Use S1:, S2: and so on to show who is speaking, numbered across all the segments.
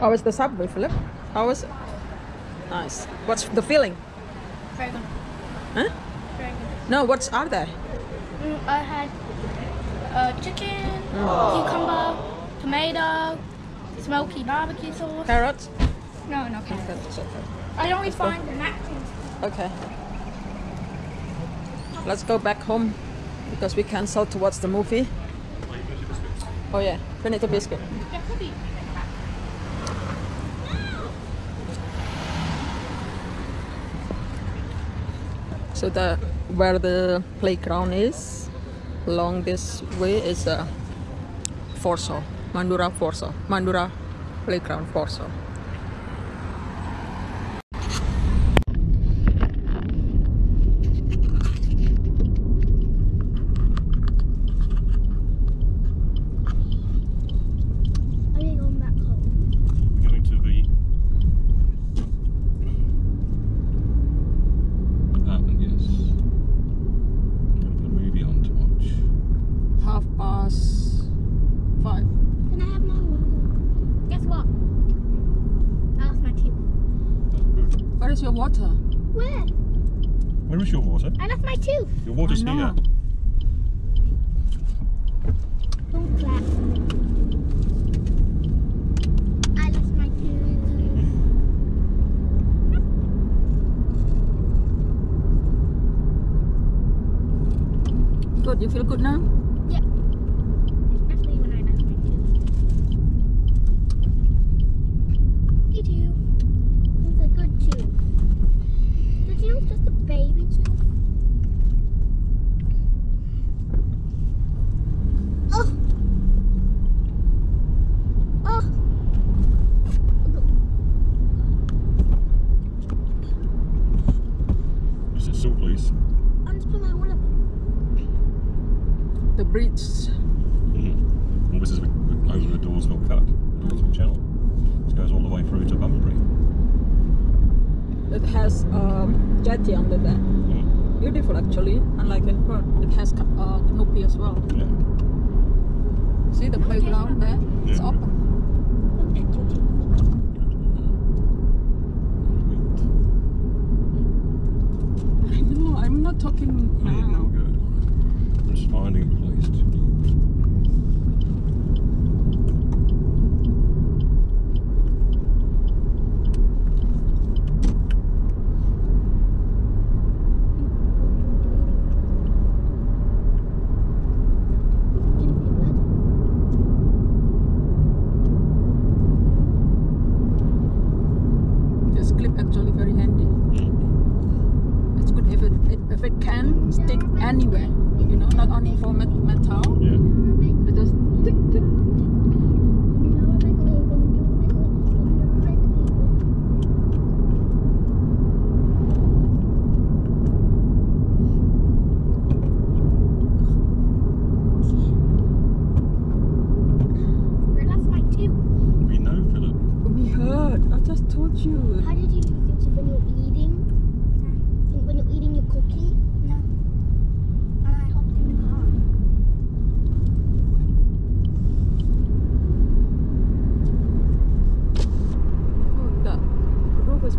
S1: How was the subway, Philip? How was it? Nice. What's the feeling?
S2: Very good.
S1: Huh?
S2: Very good.
S1: No, what's are there?
S2: Mm, I had uh, chicken, cucumber, tomato, smoky barbecue sauce.
S1: Carrots?
S2: No, no carrots.
S1: Okay.
S2: I don't really find the napkins.
S1: Okay. Let's go back home because we cancelled to watch the movie. Oh yeah, the biscuit.
S2: Yeah,
S1: So the where the playground is along this way is uh, Foreshore, Mandurah Foreshore, Mandurah Playground Foreshore.
S2: Are you going back home?
S3: We're going to the apartment, yes. I'm going to put a movie on to watch.
S1: Half past five.
S2: Can I have my water? Guess what? I lost my tube.
S3: Oh, good.
S1: Where is your water?
S2: Where?
S3: Where is your water?
S2: I left my tooth.
S3: Your water's
S1: I
S3: here.
S1: Oh, know.
S2: Don't clap. I lost my tooth.
S1: Good. You feel good now?
S2: Yeah. Especially when I left my tooth. You too. It's a good tooth. The tooth's just a baby tooth. Oh. Oh.
S3: Is it salt, please?
S2: I'm just putting my wallet.
S1: The bridge.
S3: Mm. Well, this is over the Dawesville Cut, the Dawesville Channel. This goes all the way through to Bunbury.
S1: It has um, jetty under there.
S3: Mm.
S1: Beautiful actually, unlike in Perth. It has uh, canopy as well.
S3: Yeah.
S1: See the playground there? It's open.
S2: Don't touch your tooth.
S1: I know, I'm not talking
S3: Yeah, no
S1: now.
S3: good. I'm just finding a place to mute.
S2: Can you feel it?
S1: This clip actually very handy.
S3: Mm.
S1: It's good if it, it if it can stick anywhere, you know, not only for metal.
S3: Yeah.
S1: It just tick tick.
S2: I lost my tooth.
S3: We know, Philip.
S1: We heard. I just told you.
S2: How did you use your tooth when you're eating? When you're eating your cookie? No. And I hopped in the car.
S1: Oh, the roof is beautiful.
S2: Look at the money blue tooth. Whoever wants to go with this tooth
S3: It's we're down that road. I know where it is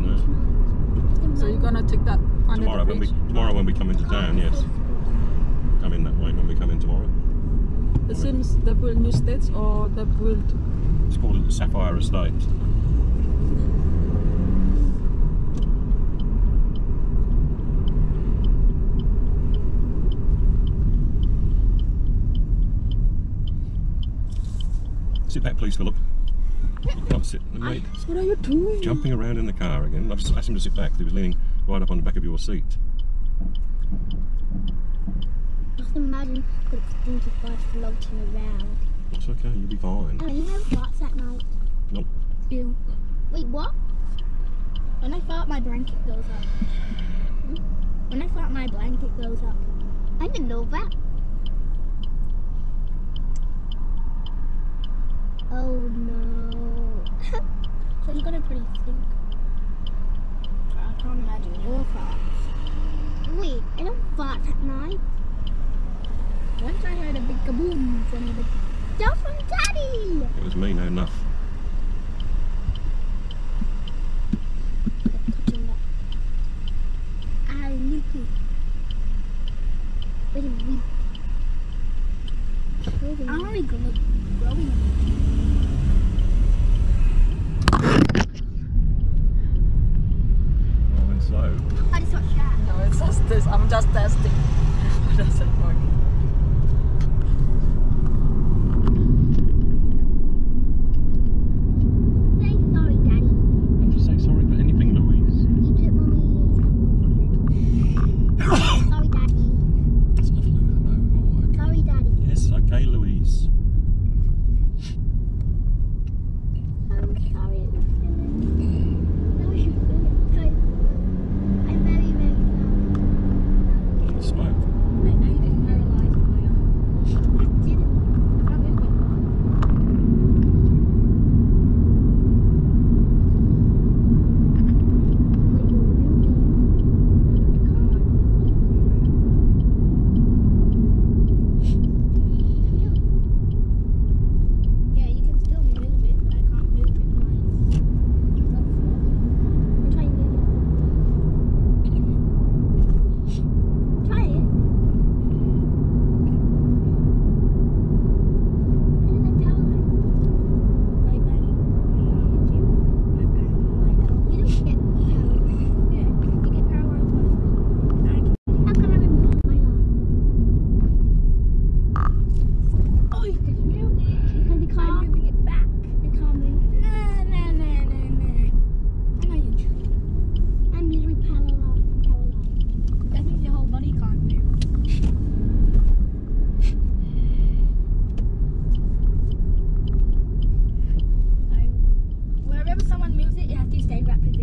S3: now.
S1: So you're gonna take that under
S3: Tomorrow when we tomorrow when we come into town, yes. Come in that way when we come in tomorrow.
S1: It seems they build new states or they build.
S3: It's called Sapphire Estate. Sit back, please, Philip. You can't sit. Wait.
S1: What are you doing?
S3: Jumping around in the car again. I've just asked him to sit back. He was leaning right up on the back of your seat.
S2: Just imagine good stinky fart floating around.
S3: It's okay. You'll be fine.
S2: Oh, you never farts at night.
S3: Nope.
S2: Ew. Wait, what? When I fart, my blanket goes up. Hmm? When I fart, my blanket goes up. I didn't know that. Oh no. so you're gonna pretty stink. I can't imagine your farts. Wait, I don't fart at night. Once I heard a big kaboom from the Don't from Daddy!
S3: It was me, no enough.
S2: touching that. I look it. Very weak. I'm only gro- growing.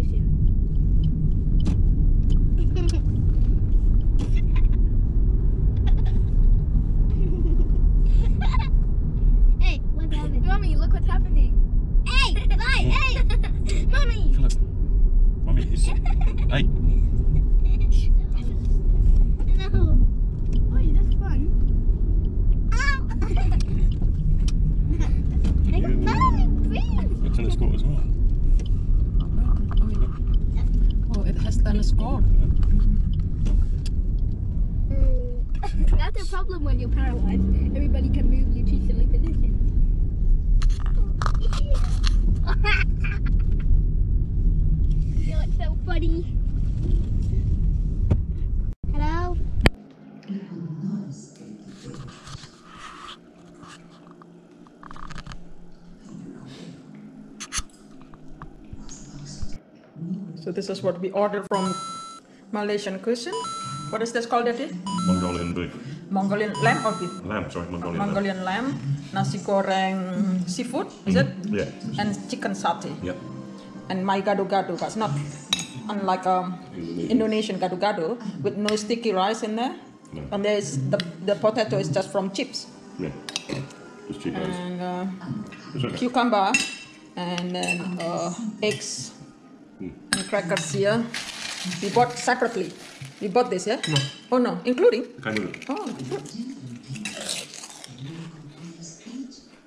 S2: 7. Problem when you're paralyzed. Everybody can move you to silly positions. you look so funny. Hello?
S1: So this is what we ordered from Malaysian cuisine. What is this called, Daddy?
S3: Mongolian beef.
S1: Mongolian lamb or beef?
S3: Lamb, sorry, Mongolian lamb.
S1: Mongolian lamb, nasi goreng seafood, is it?
S3: Yeah.
S1: And chicken satay.
S3: Yep.
S1: And my gado-gado, but it's not unlike um, Indonesian gado-gado with no sticky rice in there.
S3: No.
S1: And there's the, the potato is just from chips.
S3: Yeah. Just cheap.
S1: And uh,
S3: okay.
S1: cucumber and then uh, eggs and crackers here. We bought separately. We bought this, yeah?
S3: No.
S1: Oh no, including?
S3: Okay, move it.
S1: Oh, good.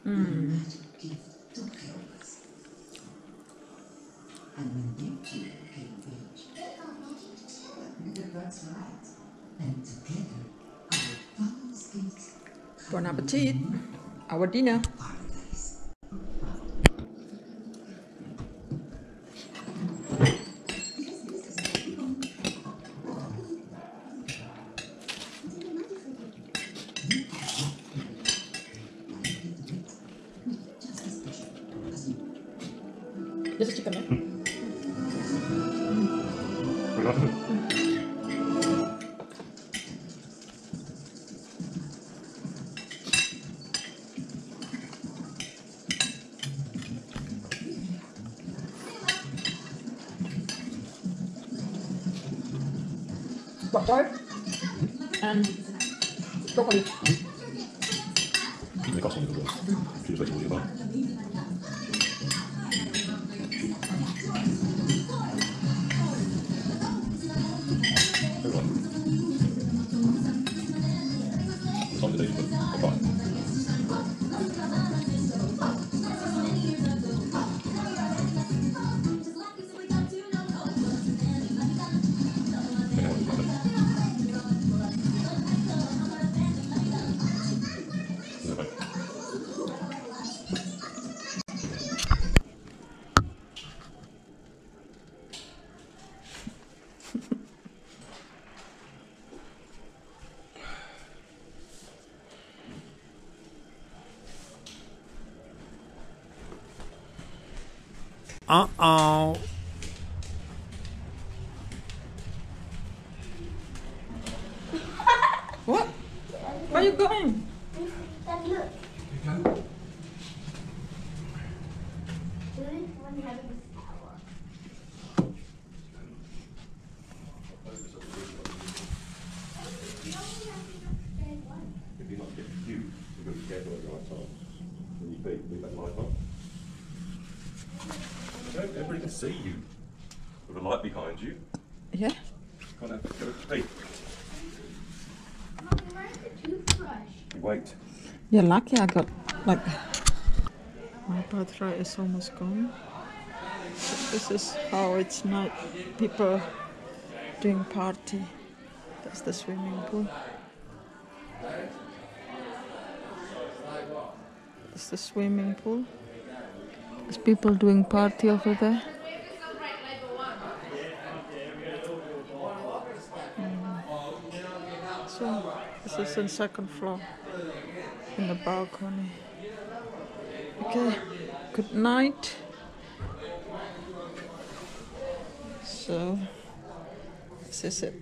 S1: Hmm. Bon appetit. Our dinner. This is chicken, right?
S3: Very nice, isn't it?
S1: Bok choy and broccoli.
S3: They cost something as well. Choose vegetables you buy. Thank you.
S4: Uh oh.
S1: What? Where are you going?
S2: Dad, look. This one has a shower.
S3: If you're not getting you, you've got to be careful at the right time. When you feet, leave that light on. Okay, everybody can see you. With a light behind you.
S1: Yeah.
S3: Come on, go to feet.
S2: Mommy, where's the toothbrush?
S3: You wait.
S1: You're lucky I got like my birthright is almost gone. So this is how it's night. People doing party. That's the swimming pool. It's the swimming pool. There's people doing party over there. So this is in second floor in the balcony. Okay, good night. So, this is it.